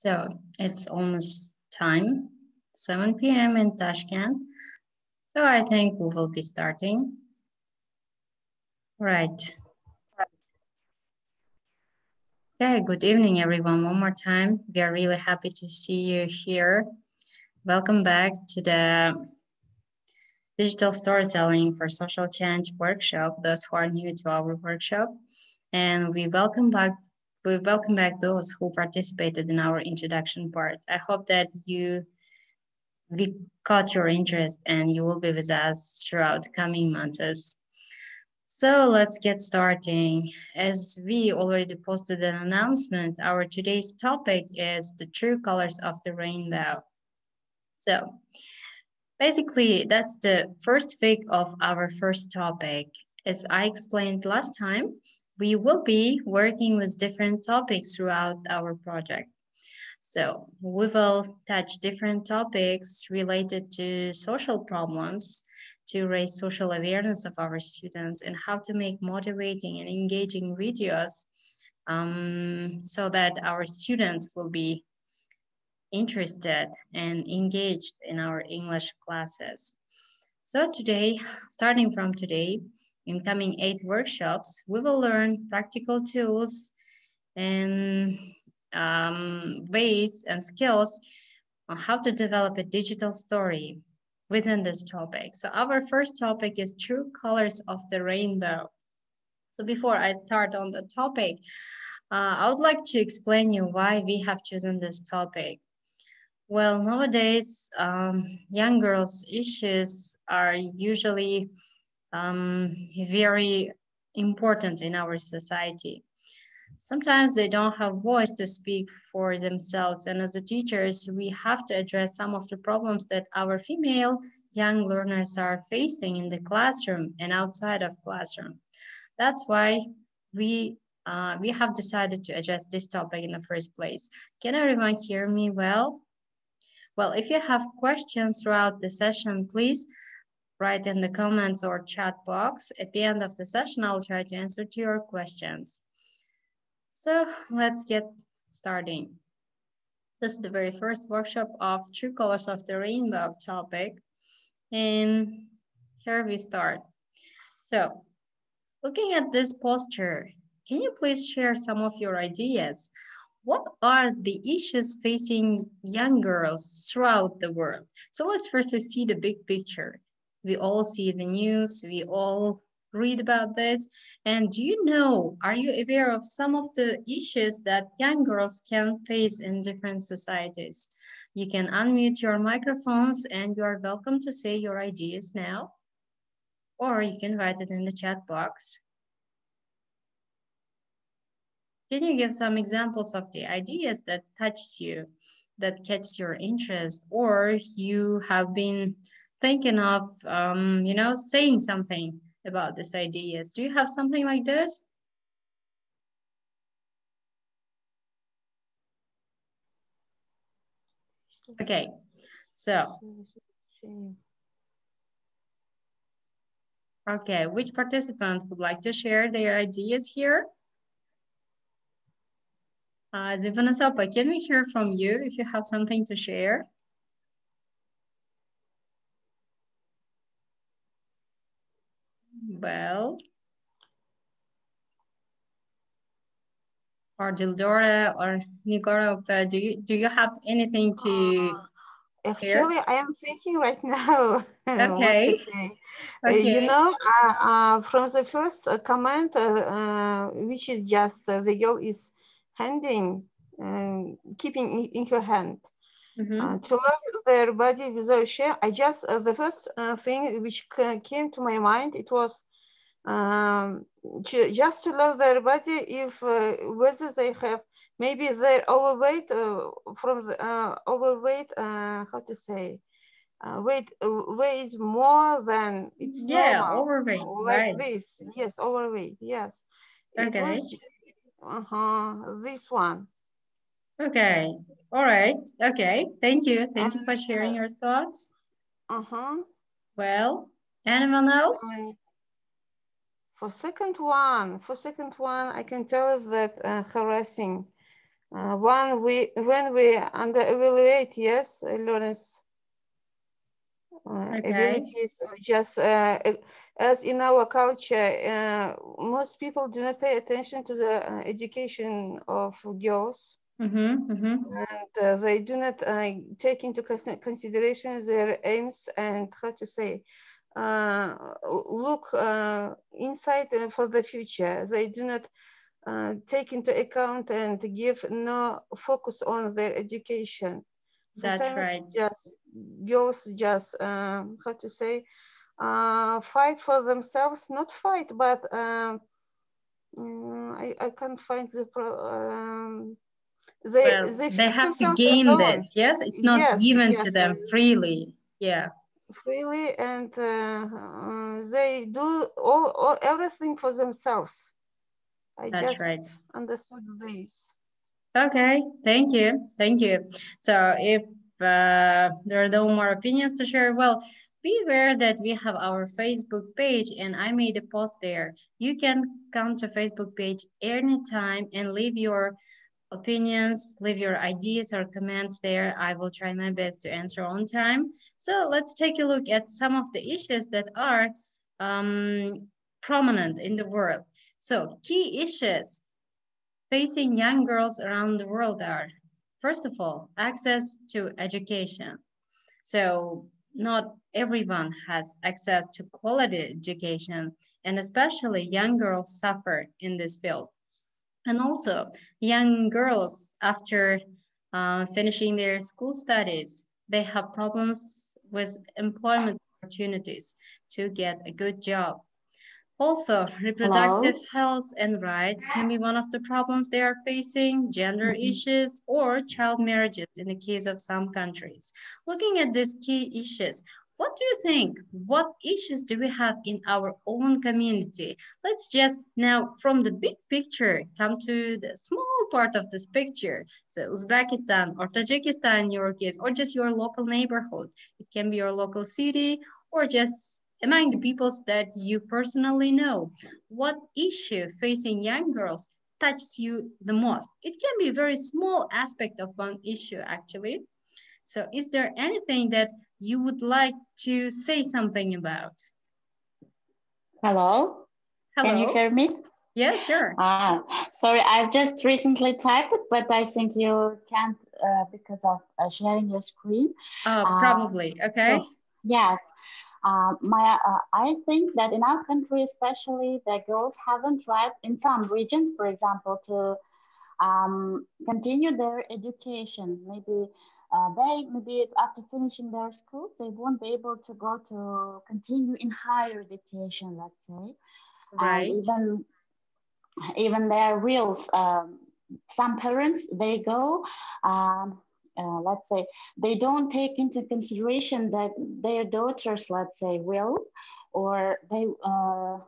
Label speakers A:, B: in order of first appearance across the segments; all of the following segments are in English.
A: So it's almost time, 7 p.m. in Tashkent. So I think we will be starting. Right. Okay, good evening, everyone. One more time. We are really happy to see you here. Welcome back to the Digital Storytelling for Social Change workshop, those who are new to our workshop. And we welcome back we welcome back those who participated in our introduction part. I hope that you we caught your interest and you will be with us throughout the coming months. So let's get starting. As we already posted an announcement, our today's topic is the true colors of the rainbow. So basically that's the first week of our first topic. As I explained last time, we will be working with different topics throughout our project. So we will touch different topics related to social problems to raise social awareness of our students and how to make motivating and engaging videos um, so that our students will be interested and engaged in our English classes. So today, starting from today, in coming eight workshops, we will learn practical tools and um, ways and skills on how to develop a digital story within this topic. So our first topic is true colors of the rainbow. So before I start on the topic, uh, I would like to explain you why we have chosen this topic. Well, nowadays, um, young girls' issues are usually um, very important in our society. Sometimes they don't have voice to speak for themselves. And as a teachers, we have to address some of the problems that our female young learners are facing in the classroom and outside of classroom. That's why we uh, we have decided to address this topic in the first place. Can everyone hear me well? Well, if you have questions throughout the session, please write in the comments or chat box. At the end of the session, I'll try to answer to your questions. So let's get starting. This is the very first workshop of True Colors of the Rainbow topic. And here we start. So looking at this poster, can you please share some of your ideas? What are the issues facing young girls throughout the world? So let's firstly see the big picture. We all see the news, we all read about this. And do you know, are you aware of some of the issues that young girls can face in different societies? You can unmute your microphones and you are welcome to say your ideas now, or you can write it in the chat box. Can you give some examples of the ideas that touched you, that catch your interest, or you have been thinking of, um, you know, saying something about these ideas. Do you have something like this? Okay, so. Okay, which participant would like to share their ideas here? Uh, Zivanasapa, can we hear from you if you have something to share? Well, or Dildora or Nigorov, do you do you have anything to
B: uh, Actually, I am thinking right now
A: okay.
B: Okay. Uh, you know, uh, uh, from the first uh, comment, uh, which is just the girl is handing, and keeping in, in her hand. Mm -hmm. to love their body without shame. I just, the first thing which came to my mind, it was um, just to love their body if uh, whether they have maybe they're overweight uh, from the uh, overweight uh, how to say uh, weight uh, weight more than it's
A: yeah
B: normal,
A: overweight
B: like
A: right.
B: this. Yes overweight yes.
A: Okay.
B: uh-huh this one.
A: Okay. All right. Okay. Thank you. Thank you for sharing your thoughts.
B: Uh-huh.
A: Well anyone else
B: for second one, for second one, I can tell that uh, harassing Uh, one we when we under evaluate, yes, Lawrence. Uh, okay. abilities just uh, as in our culture uh, most people do not pay attention to the uh, education of girls mm -hmm, mm -hmm. and uh, they do not uh, take into consideration their aims and how to say look inside for the future they do not uh, take into account and give no focus on their education.
A: Sometimes That's right.
B: Just girls just uh, how to say uh, fight for themselves, not fight, but um, mm, I, I can't find the pro, um,
A: they well, they, they have to gain alone. this. Yes, it's not yes, given yes. to them freely. Yeah
B: freely and uh, uh, they do all, all everything for themselves I That's just right. understood this.
A: Okay, thank you, thank you. So if uh, there are no more opinions to share, well, be aware that we have our Facebook page and I made a post there. You can come to Facebook page anytime and leave your opinions, leave your ideas or comments there. I will try my best to answer on time. So let's take a look at some of the issues that are um, prominent in the world. So key issues facing young girls around the world are, first of all, access to education. So not everyone has access to quality education, and especially young girls suffer in this field. And also, young girls, after uh, finishing their school studies, they have problems with employment opportunities to get a good job. Also, reproductive Hello? health and rights can be one of the problems they are facing, gender mm -hmm. issues, or child marriages in the case of some countries. Looking at these key issues, what do you think? What issues do we have in our own community? Let's just now from the big picture come to the small part of this picture. So Uzbekistan or Tajikistan in your case, or just your local neighborhood. It can be your local city or just among the peoples that you personally know, what issue facing young girls touches you the most? It can be a very small aspect of one issue, actually. So is there anything that you would like to say something about?
C: Hello?
A: Hello?
C: Can you hear me?
A: Yeah, sure.
C: Ah, sorry, I've just recently typed it, but I think you can't uh, because of uh, sharing your screen.
A: Oh, probably. Uh, okay. So,
C: yes. Uh, my, I think that in our country, especially, the girls haven't tried in some regions, for example, to um, continue their education. Maybe uh, they, maybe after finishing their school, they won't be able to go to continue in higher education, let's say.
A: Right.
C: And even, even their wills, um, some parents, they go um, uh, let's say they don't take into consideration that their daughters let's say will or they uh,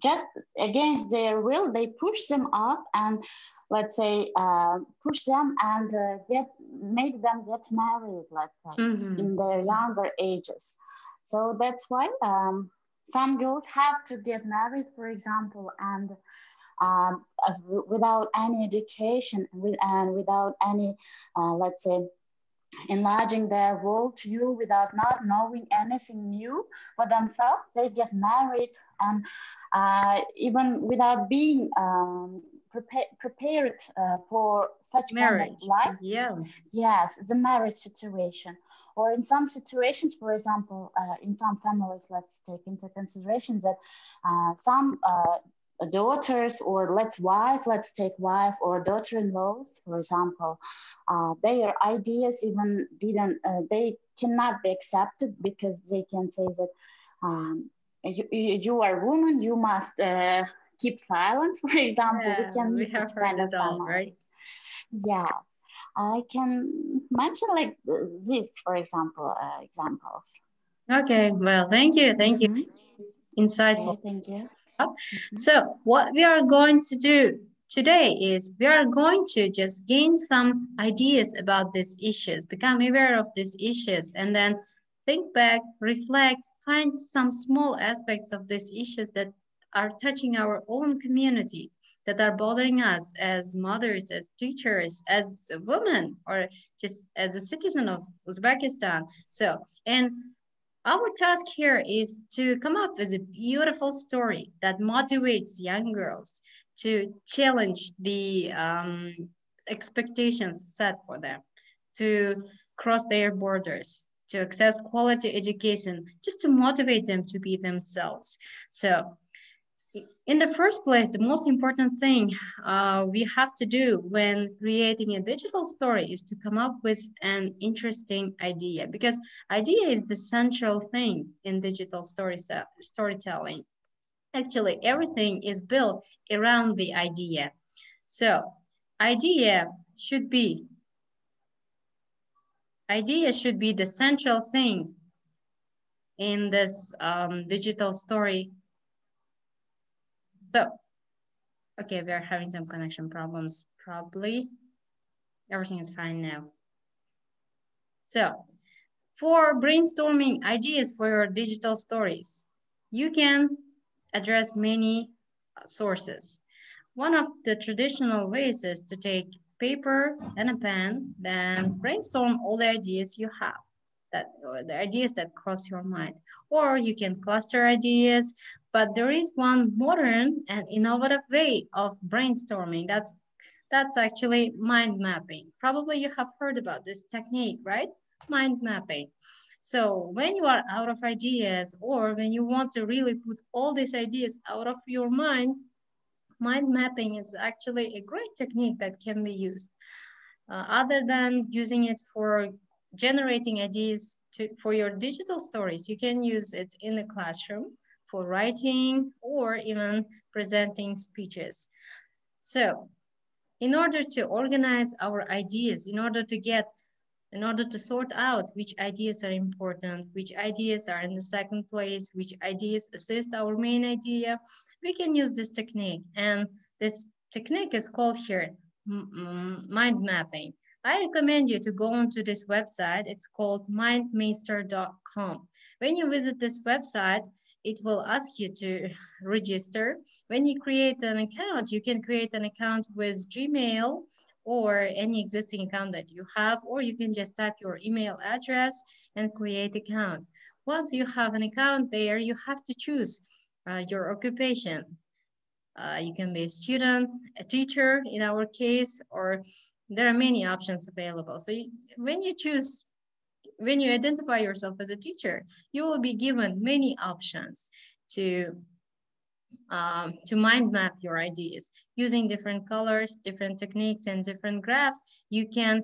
C: just against their will they push them up and let's say uh, push them and uh, get make them get married let's say mm-hmm. in their younger ages so that's why um, some girls have to get married for example and um, without any education with, and without any, uh, let's say, enlarging their worldview without not knowing anything new for themselves. They get married and uh, even without being um, prepared prepared uh, for such
A: marriage.
C: kind of life.
A: Yeah.
C: Yes, the marriage situation. Or in some situations, for example, uh, in some families, let's take into consideration that uh, some uh, daughters or let's wife, let's take wife or daughter-in-laws, for example, uh, their ideas even didn't, uh, they cannot be accepted because they can say that um, you, you are a woman, you must uh, keep silence, for example.
A: Yeah, we, can we have heard kind it all, right?
C: Yeah. I can mention like this, for example, uh, examples.
A: Okay, well, thank you. Thank mm -hmm. you. Mm-hmm. Insightful.
C: Okay, thank you.
A: Mm-hmm. So what we are going to do today is we are going to just gain some ideas about these issues, become aware of these issues, and then think back, reflect, find some small aspects of these issues that are touching our own community. that are bothering us as mothers, as teachers, as women, or just as a citizen of Uzbekistan. So, and our task here is to come up with a beautiful story that motivates young girls to challenge the um, expectations set for them, to cross their borders, to access quality education, just to motivate them to be themselves. So in the first place, the most important thing uh, we have to do when creating a digital story is to come up with an interesting idea because idea is the central thing in digital story storytelling. Actually, everything is built around the idea. So idea should be idea should be the central thing in this um, digital story. So, okay, we're having some connection problems, probably. Everything is fine now. So, for brainstorming ideas for your digital stories, you can address many sources. One of the traditional ways is to take paper and a pen, then brainstorm all the ideas you have, that the ideas that cross your mind. Or you can cluster ideas, but there is one modern and innovative way of brainstorming. That's that's actually mind mapping. Probably you have heard about this technique, right? Mind mapping. So when you are out of ideas or when you want to really put all these ideas out of your mind, mind mapping is actually a great technique that can be used. Uh, other than using it for generating ideas to, for your digital stories, you can use it in the classroom for writing or even presenting speeches. So in order to organize our ideas, in order to get in order to sort out which ideas are important, which ideas are in the second place, which ideas assist our main idea, we can use this technique. And this technique is called here mind mapping. I recommend you to go onto this website. It's called mindmeister.com. When you visit this website, it will ask you to register. When you create an account, you can create an account with Gmail or any existing account that you have, or you can just type your email address and create account. Once you have an account there, you have to choose uh, your occupation. Uh, you can be a student, a teacher in our case, or there are many options available. So you, when you choose, when you identify yourself as a teacher, you will be given many options to um, to mind map your ideas. Using different colors, different techniques, and different graphs, you can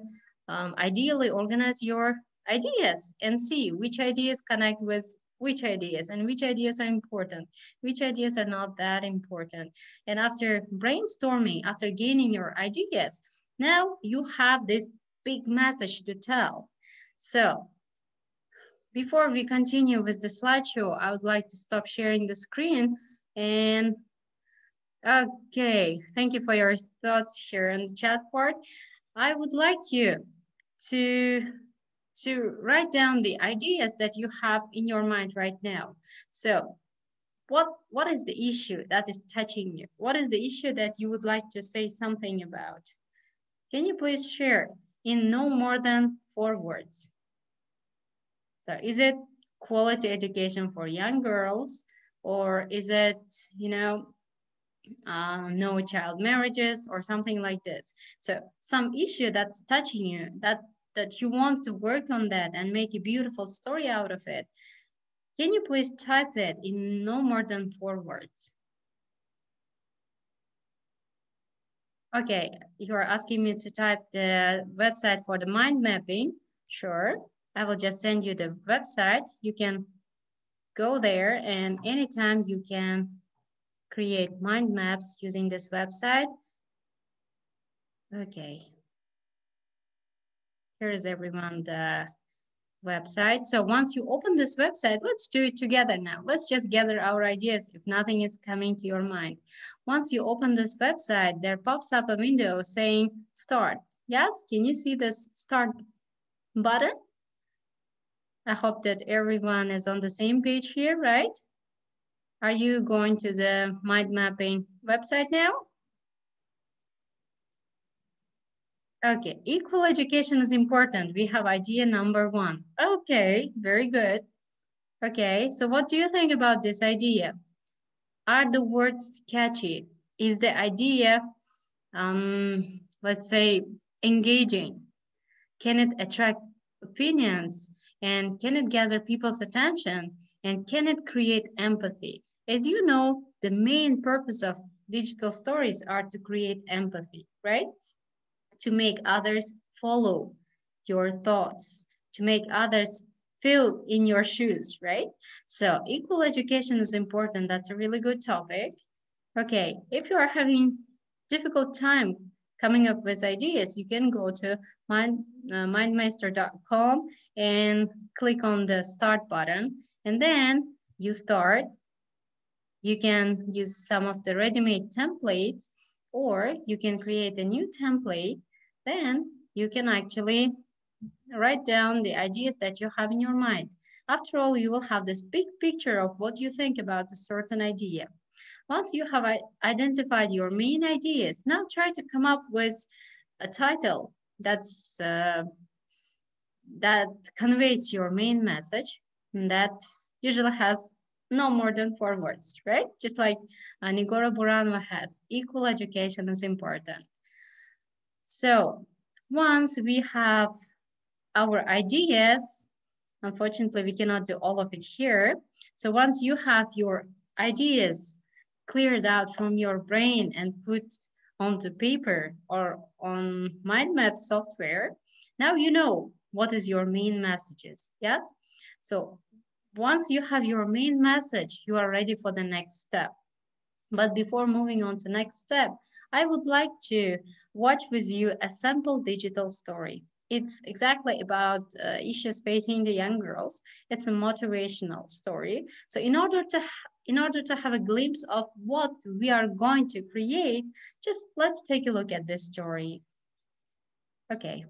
A: um, ideally organize your ideas and see which ideas connect with which ideas and which ideas are important, which ideas are not that important. And after brainstorming, after gaining your ideas, now you have this big message to tell. So before we continue with the slideshow, I would like to stop sharing the screen and okay, thank you for your thoughts here in the chat part. I would like you to to write down the ideas that you have in your mind right now. So what, what is the issue that is touching you? What is the issue that you would like to say something about? Can you please share in no more than four words? So is it quality education for young girls? or is it, you know, uh, no child marriages or something like this. So some issue that's touching you, that that you want to work on that and make a beautiful story out of it. Can you please type it in no more than four words? Okay, you are asking me to type the website for the mind mapping. Sure, I will just send you the website. You can go there and anytime you can create mind maps using this website. Okay. Here is everyone the website. So once you open this website, let's do it together now. Let's just gather our ideas if nothing is coming to your mind. Once you open this website, there pops up a window saying start. Yes, can you see this start button? I hope that everyone is on the same page here, right? Are you going to the mind mapping website now? Okay, equal education is important. We have idea number one. Okay, very good. Okay, so what do you think about this idea? Are the words catchy? Is the idea, um, let's say, engaging? Can it attract opinions? And can it gather people's attention? And can it create empathy? As you know, the main purpose of digital stories are to create empathy, right? To make others follow your thoughts, to make others feel in your shoes, right? So equal education is important. That's a really good topic. Okay, if you are having difficult time coming up with ideas, you can go to mind, uh, mindmeister.com and click on the start button. And then you start. You can use some of the ready-made templates or you can create a new template. Then you can actually write down the ideas that you have in your mind. After all, you will have this big picture of what you think about a certain idea. Once you have identified your main ideas, now try to come up with a title that's uh, that conveys your main message that usually has no more than four words, right? Just like uh, Nigora Buranova has, equal education is important. So once we have our ideas, unfortunately, we cannot do all of it here. So once you have your ideas cleared out from your brain and put onto paper or on mind map software, now you know what is your main messages, yes? So once you have your main message, you are ready for the next step. But before moving on to next step, I would like to watch with you a sample digital story. It's exactly about uh, issues facing the young girls. It's a motivational story. So in order to in order to have a glimpse of what we are going to create, just let's take a look at this story. Okay.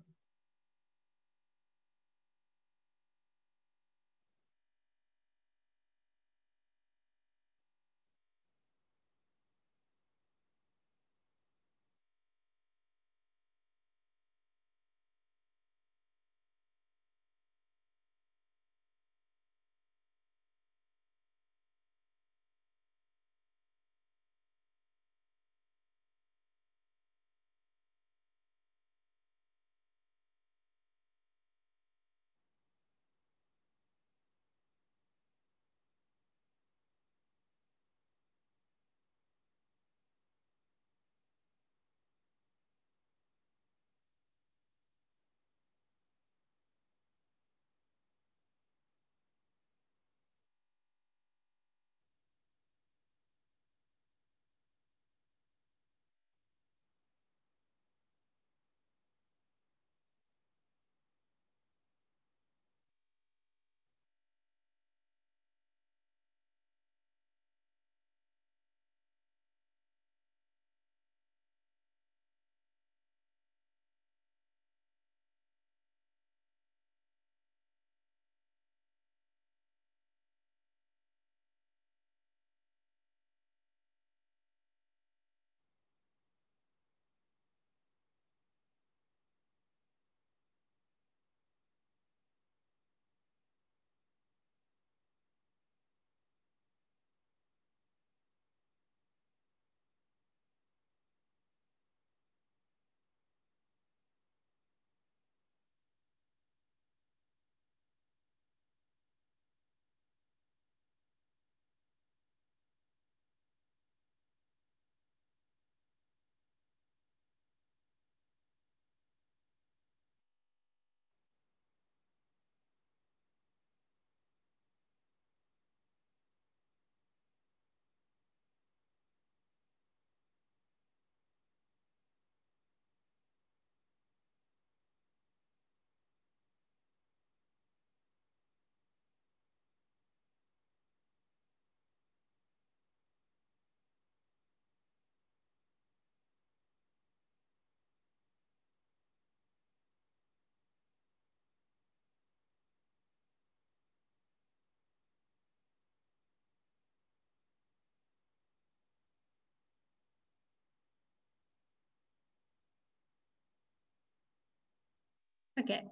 A: Okay,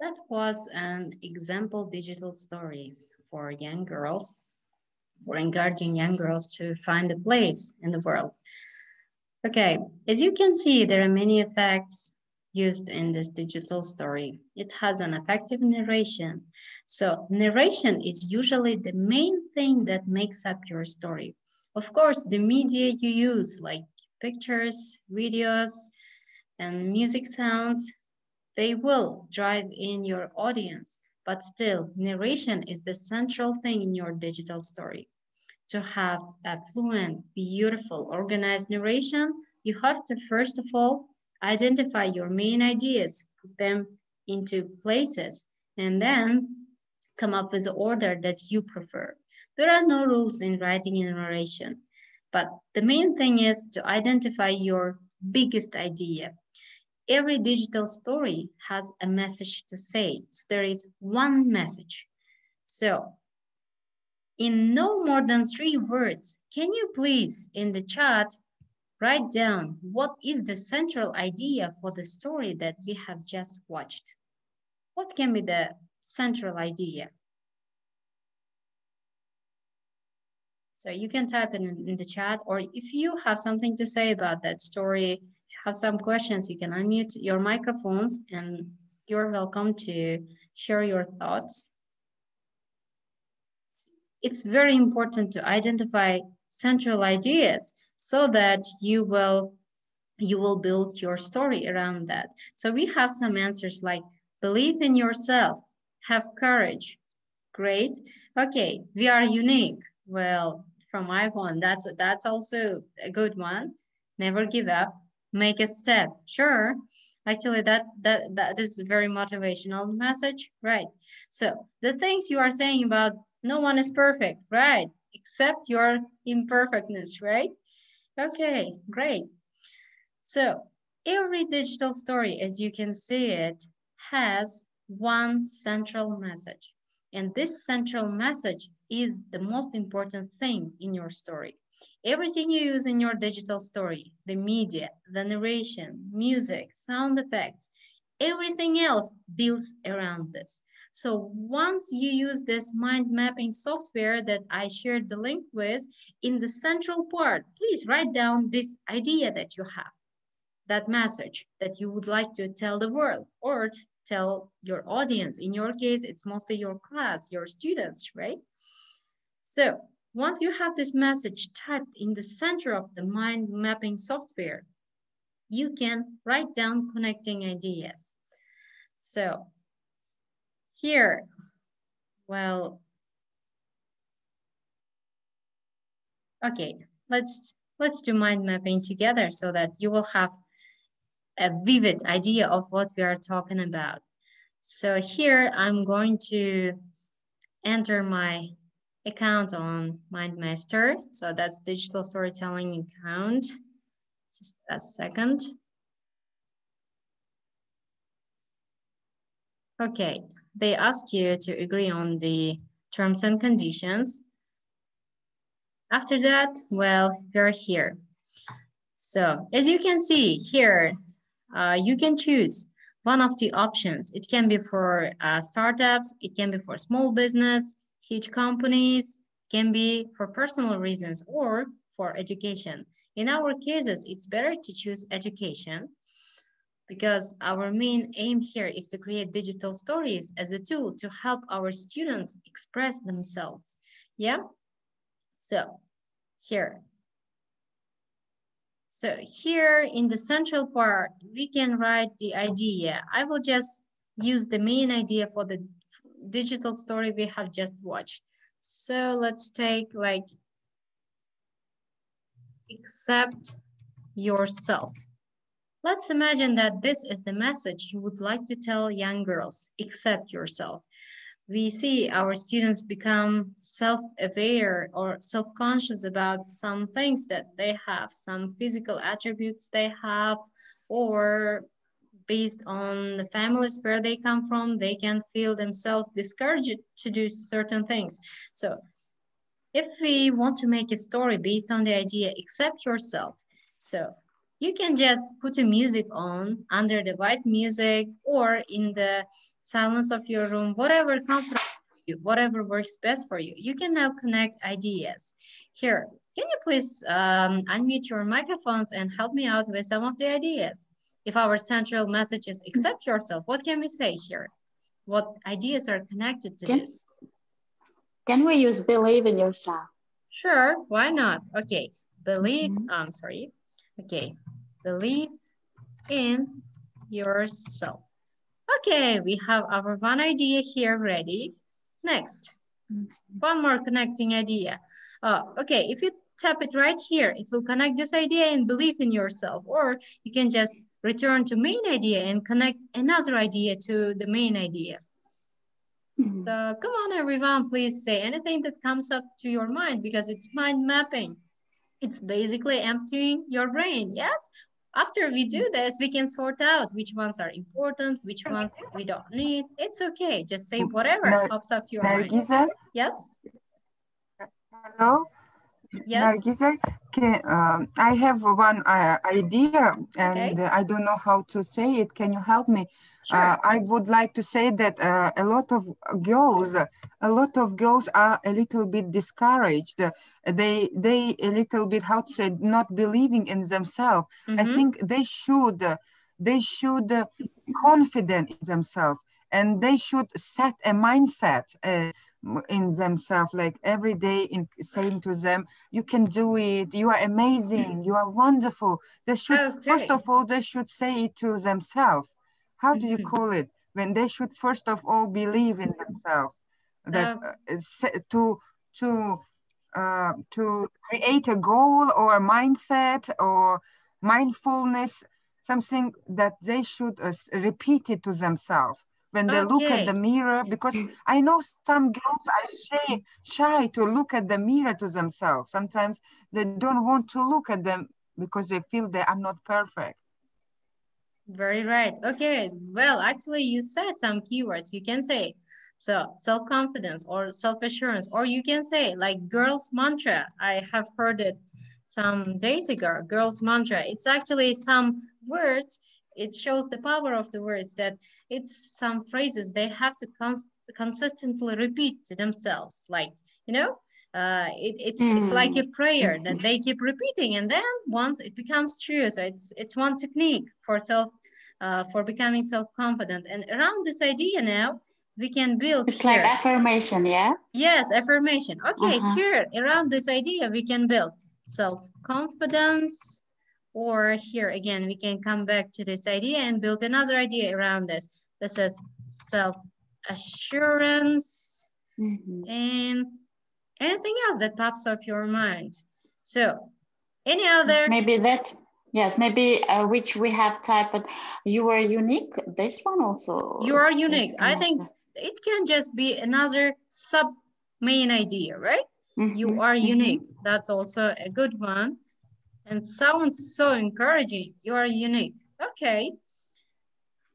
A: that was an example digital story for young girls, for encouraging young girls to find a place in the world. Okay, as you can see, there are many effects used in this digital story. It has an effective narration. So narration is usually the main thing that makes up your story. Of course, the media you use like pictures, videos, and music sounds, they will drive in your audience, but still narration is the central thing in your digital story. To have a fluent, beautiful, organized narration, you have to first of all identify your main ideas, put them into places, and then come up with the order that you prefer. There are no rules in writing and narration, but the main thing is to identify your biggest idea. Every digital story has a message to say. So there is one message. So in no more than three words, can you please in the chat Write down what is the central idea for the story that we have just watched. What can be the central idea? So you can type it in, in the chat, or if you have something to say about that story, have some questions, you can unmute your microphones and you're welcome to share your thoughts. It's very important to identify central ideas so that you will you will build your story around that. So we have some answers like believe in yourself, have courage. Great. Okay, we are unique. Well, from iPhone, that's that's also a good one. Never give up. Make a step. Sure. Actually, that that that is very motivational message, right? So the things you are saying about no one is perfect, right? Except your imperfectness, right? Okay, great. So every digital story, as you can see it, has one central message. And this central message is the most important thing in your story. Everything you use in your digital story, the media, the narration, music, sound effects, everything else builds around this. So once you use this mind mapping software that I shared the link with, in the central part, please write down this idea that you have, that message that you would like to tell the world or tell your audience. In your case, it's mostly your class, your students, right? So once you have this message typed in the center of the mind mapping software, you can write down connecting ideas. So here, well, okay, let's let's do mind mapping together so that you will have a vivid idea of what we are talking about. So here I'm going to enter my account on MindMeister. So that's digital storytelling account. Just a second. Okay, they ask you to agree on the terms and conditions. After that, well, you're here. So as you can see here, uh, you can choose one of the options. It can be for uh, startups, it can be for small business, huge companies, can be for personal reasons or for education. In our cases, it's better to choose education because our main aim here is to create digital stories as a tool to help our students express themselves. Yeah, so here. So here in the central part, we can write the idea. I will just use the main idea for the digital story we have just watched. So let's take like, accept yourself. Let's imagine that this is the message you would like to tell young girls, accept yourself. We see our students become self-aware or self-conscious about some things that they have, some physical attributes they have, or based on the families where they come from, they can feel themselves discouraged to do certain things. So if we want to make a story based on the idea, accept yourself. So you can just put a music on under the white music or in the silence of your room, whatever comfortable you, whatever works best for you. You can now connect ideas. Here, can you please um, unmute your microphones and help me out with some of the ideas? If our central message is accept yourself, what can we say here? What ideas are connected to
C: can,
A: this?
C: Can we use believe in yourself?
A: Sure, why not? Okay, believe, mm -hmm. I'm sorry. Okay, believe in yourself. Okay, we have our one idea here ready. Next, one more connecting idea. Uh, okay, if you tap it right here, it will connect this idea and believe in yourself. Or you can just return to main idea and connect another idea to the main idea. Mm -hmm. So come on everyone, please say anything that comes up to your mind because it's mind mapping. It's basically emptying your brain, yes? After we do this, we can sort out which ones are important, which ones we don't need. It's okay. Just say whatever Nar pops up to your mind. Yes?
D: Hello?
A: Yes.
D: Nargiza, can, um, I have one uh, idea and okay. I don't know how to say it. Can you help me? Sure. Uh, I would like to say that uh, a lot of girls, a lot of girls are a little bit discouraged. They, they a little bit, how to say, not believing in themselves. Mm -hmm. I mm-hmm. think they should, they should confident in themselves and they should set a mindset uh, in themselves like every day in saying to them you can do it. You are amazing. You are wonderful. They should okay. first of all they should say it to themselves. How do you mm-hmm. call it? When they should first of all believe in themselves that uh, to to uh, to create a goal or a mindset or mindfulness something that they should uh, repeat it to themselves when they okay. look at the mirror because i know some girls are shy, shy to look at the mirror to themselves. Sometimes they don't want to look at them because they feel they are not perfect.
A: Very right. Okay well actually you said some keywords. You can say so self-confidence or self-assurance or you can say like girls mantra. I have heard it some days ago girls mantra. It's actually some words it shows the power of the words that it's some phrases they have to cons consistently repeat to themselves like you know uh, it, it's mm. it's like a prayer that they keep repeating and then once it becomes true so it's it's one technique for self uh, for becoming self-confident and around this idea now we can build
C: it's here. like affirmation yeah
A: yes affirmation okay uh -huh. here around this idea we can build self-confidence or here again, we can come back to this idea and build another idea around this. This is self-assurance mm -hmm. and anything else that pops up your mind. So any other?
C: Maybe that, yes, maybe uh, which we have typed, you are unique, this one also.
A: You are unique. I think it can just be another sub main idea, right? Mm -hmm. You are mm-hmm. unique. Mm -hmm. That's also a good one and sounds so encouraging. You are unique. Okay.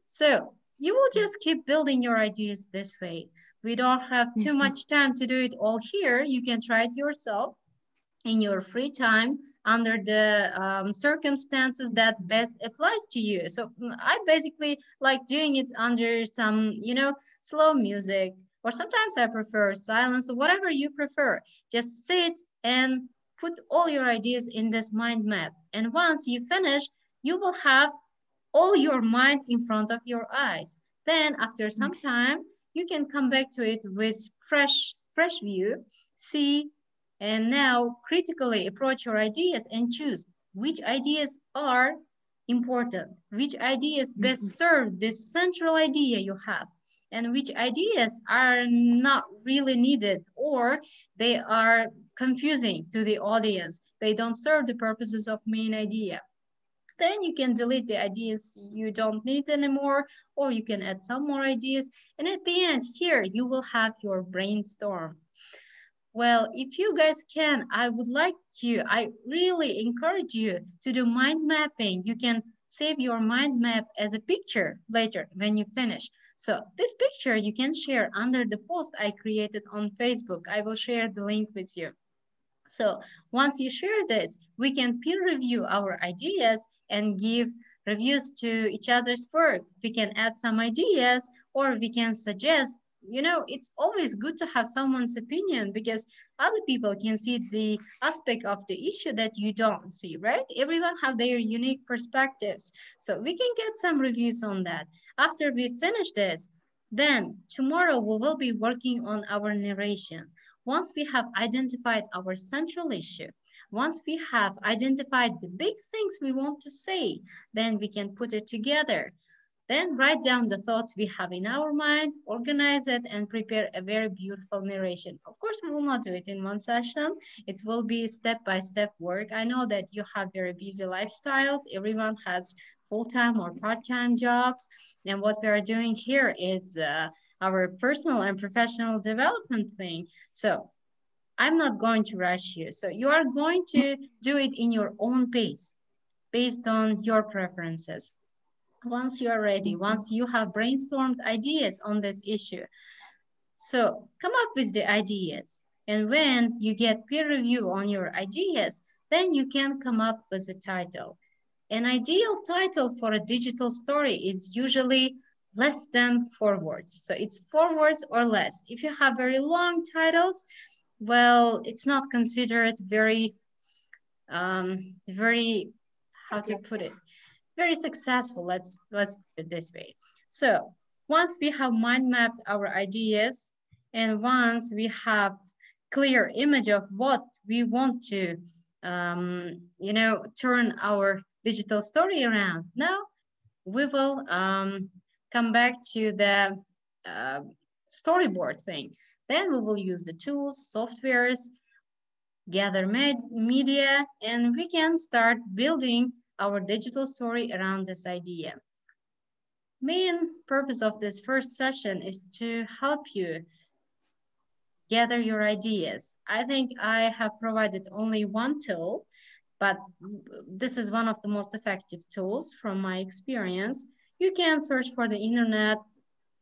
A: So you will just keep building your ideas this way. We don't have too mm-hmm. much time to do it all here. You can try it yourself in your free time under the um, circumstances that best applies to you. So mm, I basically like doing it under some, you know, slow music, or sometimes I prefer silence, or whatever you prefer. Just sit and put all your ideas in this mind map. And once you finish, you will have all your mind in front of your eyes. Then after some time, you can come back to it with fresh, fresh view, see, and now critically approach your ideas and choose which ideas are important, which ideas best mm-hmm. serve this central idea you have, and which ideas are not really needed or they are confusing to the audience. They don't serve the purposes of main idea. Then you can delete the ideas you don't need anymore, or you can add some more ideas. And at the end here, you will have your brainstorm. Well, if you guys can, I would like you, I really encourage you to do mind mapping. You can save your mind map as a picture later when you finish. So this picture you can share under the post I created on Facebook. I will share the link with you. So once you share this, we can peer review our ideas and give reviews to each other's work. We can add some ideas or we can suggest, you know, it's always good to have someone's opinion because other people can see the aspect of the issue that you don't see, right? Everyone have their unique perspectives. So we can get some reviews on that. After we finish this, then tomorrow we will be working on our narration. Once we have identified our central issue, once we have identified the big things we want to say, then we can put it together. Then write down the thoughts we have in our mind, organize it, and prepare a very beautiful narration. Of course, we will not do it in one session. It will be step-by-step -step work. I know that you have very busy lifestyles. Everyone has full-time or part-time jobs. And what we are doing here is uh, our personal and professional development thing. So I'm not going to rush you. So you are going to do it in your own pace based on your preferences. Once you are ready, once you have brainstormed ideas on this issue. So come up with the ideas. And when you get peer review on your ideas, then you can come up with a title. An ideal title for a digital story is usually less than four words. So it's four words or less. If you have very long titles, well, it's not considered very, um, very, how to put it, very successful. Let's let's put it this way. So once we have mind mapped our ideas, and once we have clear image of what we want to, um, you know, turn our digital story around. Now we will um, come back to the uh, storyboard thing. Then we will use the tools, softwares, gather med media, and we can start building our digital story around this idea. Main purpose of this first session is to help you gather your ideas. I think I have provided only one tool, but this is one of the most effective tools from my experience. You can search for the internet,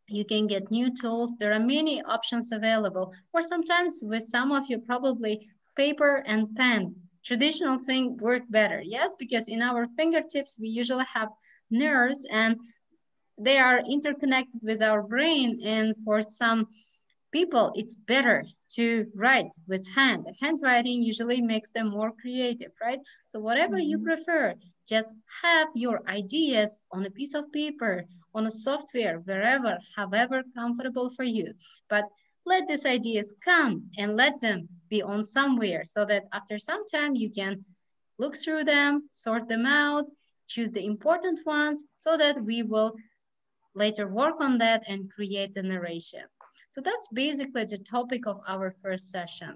A: you can get new tools. There are many options available. Or sometimes with some of you, probably paper and pen. Traditional thing work better, yes? Because in our fingertips, we usually have nerves and they are interconnected with our brain. And for some people, it's better to write with hand. Handwriting usually makes them more creative, right? So whatever you mm-hmm. prefer, just have your ideas on a piece of paper, on a software, wherever, however comfortable for you. But let these ideas come and let them be on somewhere so that after some time you can look through them, sort them out, choose the important ones so that we will later work on that and create the narration. So that's basically the topic of our first session.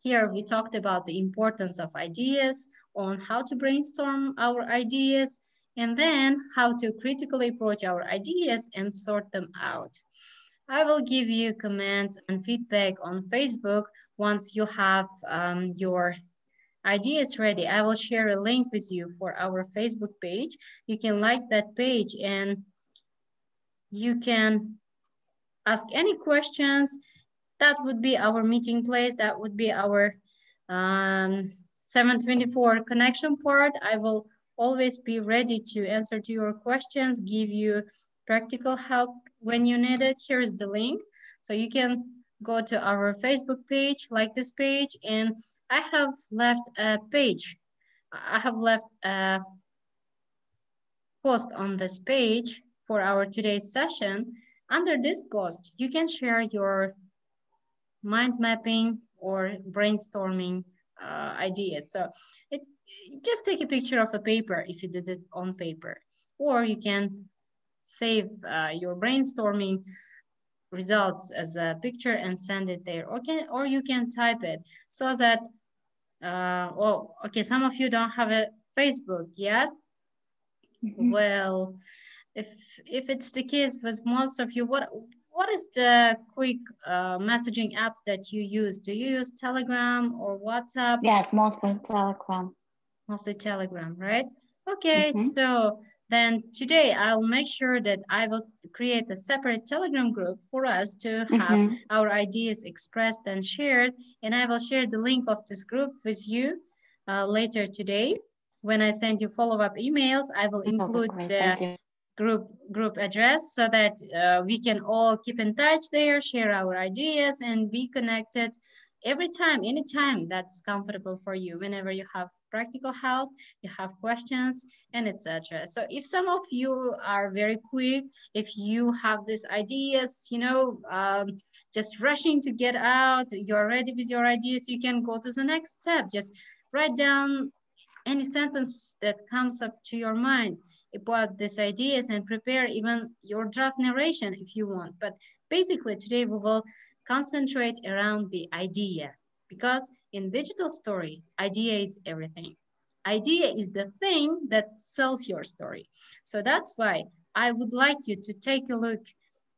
A: Here we talked about the importance of ideas, on how to brainstorm our ideas, and then how to critically approach our ideas and sort them out. I will give you comments and feedback on Facebook once you have um, your ideas ready. I will share a link with you for our Facebook page. You can like that page and you can ask any questions. That would be our meeting place. That would be our um, 724 connection part. I will always be ready to answer to your questions, give you practical help when you need it. Here's the link. So you can go to our Facebook page, like this page, and I have left a page. I have left a post on this page for our today's session. Under this post, you can share your mind mapping or brainstorming uh, ideas. So it just take a picture of a paper if you did it on paper, or you can save uh, your brainstorming results as a picture and send it there. Okay, or you can type it so that, uh, well, okay, some of you don't have a Facebook, yes? Mm -hmm. Well, if if it's the case with most of you, what what is the quick uh, messaging apps that you use? Do you use Telegram or WhatsApp?
C: Yes, mostly Telegram.
A: Mostly Telegram, right? Okay, mm -hmm. so then today I'll make sure that I will create a separate Telegram group for us to have mm -hmm. our ideas expressed and shared. And I will share the link of this group with you uh, later today. When I send you follow-up emails, I will include the group group address so that uh, we can all keep in touch there, share our ideas and be connected every time, anytime that's comfortable for you, whenever you have practical help, you have questions, and etc. So if some of you are very quick, if you have these ideas, you know, um, just rushing to get out, you're ready with your ideas, you can go to the next step. Just write down any sentence that comes up to your mind about these ideas and prepare even your draft narration if you want. But basically today we will concentrate around the idea because in digital story, idea is everything. Idea is the thing that sells your story. So that's why I would like you to take a look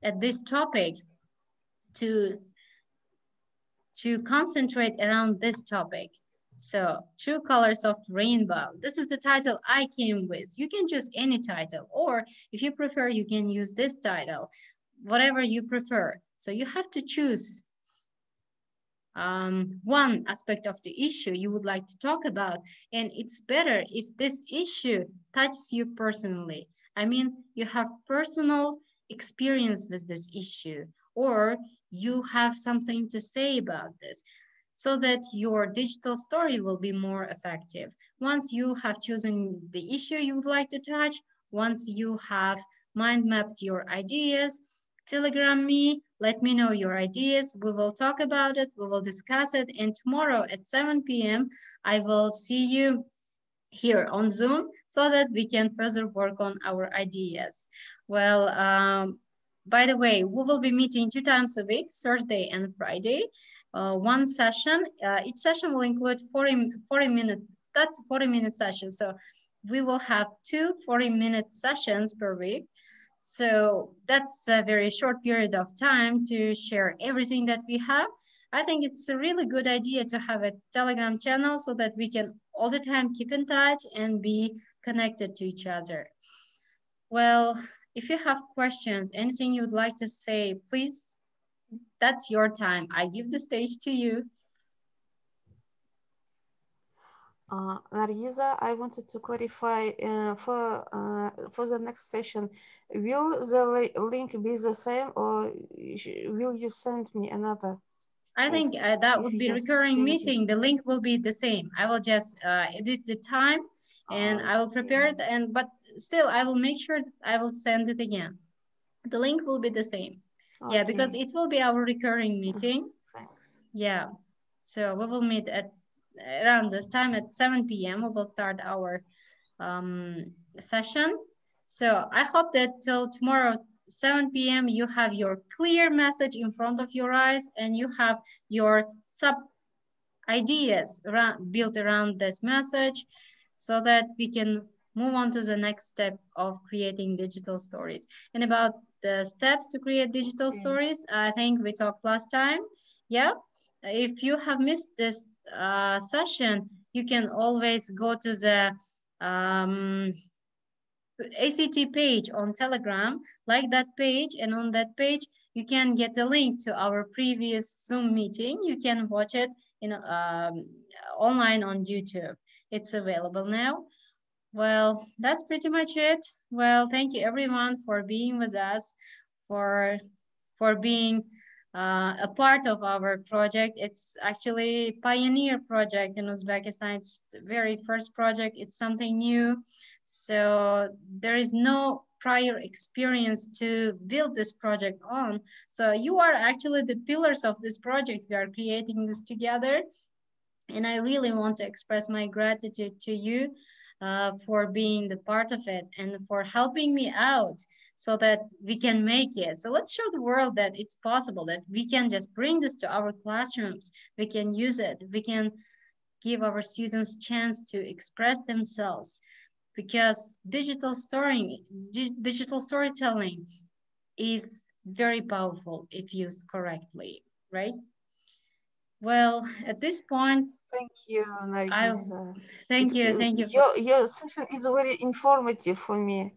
A: at this topic to, to concentrate around this topic. So true colors of rainbow. This is the title I came with. You can choose any title, or if you prefer, you can use this title, whatever you prefer. So you have to choose um, one aspect of the issue you would like to talk about. And it's better if this issue touches you personally. I mean, you have personal experience with this issue, or you have something to say about this so that your digital story will be more effective. Once you have chosen the issue you would like to touch, once you have mind mapped your ideas, telegram me, let me know your ideas. We will talk about it, we will discuss it. And tomorrow at 7 p.m., I will see you here on Zoom so that we can further work on our ideas. Well, um, by the way, we will be meeting two times a week, Thursday and Friday uh, one session. Uh, each session will include 40, 40 minutes. That's 40 minute session. So we will have two 40 minute sessions per week. So that's a very short period of time to share everything that we have. I think it's a really good idea to have a Telegram channel so that we can all the time keep in touch and be connected to each other. Well, if you have questions, anything you'd like to say, please that's your time. I give the stage to you.
B: Uh, Nargiza, I wanted to clarify uh, for uh, for the next session, will the link be the same or will you send me another?
A: I think uh, that would be recurring meeting. The link will be the same. I will just uh, edit the time and I will prepare it and but still I will make sure I will send it again. The link will be the same. Okay. Yeah, because it will be our recurring mm-hmm. meeting.
B: Thanks.
A: Yeah. So we will meet at around this time at 7 p.m. We will start our um, session. So I hope that till tomorrow 7 p.m. you have your clear message in front of your eyes and you have your sub ideas around, built around this message so that we can move on to the next step of creating digital stories. And about the steps to create digital stories. I think we talked last time. Yeah, if you have missed this uh, session, you can always go to the um, ACT page on Telegram, like that page, and on that page, you can get a link to our previous Zoom meeting. You can watch it in um, online on YouTube. It's available now. Well, that's pretty much it. Well, thank you everyone for being with us, for, for being uh, a part of our project. It's actually pioneer project in Uzbekistan. It's the very first project. It's something new. So there is no prior experience to build this project on. So you are actually the pillars of this project. We are creating this together. And I really want to express my gratitude to you uh, for being the part of it and for helping me out so that we can make it. So let's show the world that it's possible, that we can just bring this to our classrooms. We can use it. We can give our students chance to express themselves because digital story, digital storytelling is very powerful if used correctly, right? Well, at this point,
B: Thank you, Nargiza.
A: thank you, thank you.
B: Your, your session is very informative for me.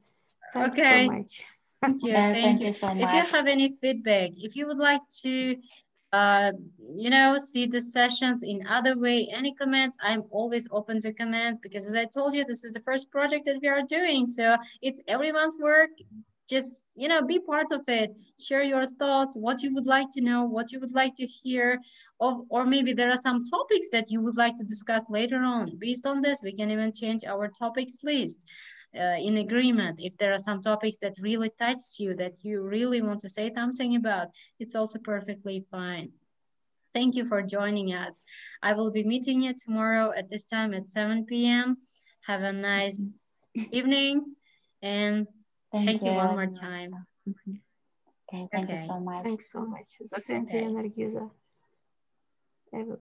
B: Thanks
A: okay.
B: so much.
A: Thank you. Thank,
C: thank
A: you.
C: you so
A: If you have any feedback, if you would like to, uh, you know, see the sessions in other way, any comments, I'm always open to comments because as I told you, this is the first project that we are doing. So it's everyone's work. Just, you know, be part of it. Share your thoughts, what you would like to know, what you would like to hear, of, or maybe there are some topics that you would like to discuss later on. Based on this, we can even change our topics list uh, in agreement. If there are some topics that really touch you, that you really want to say something about, it's also perfectly fine. Thank you for joining us. I will be meeting you tomorrow at this time at 7 p.m. Have a nice evening and thank, thank you. you. one more time.
C: Okay, thank okay. you so much.
B: Thanks so much. The same to you, Nargiza.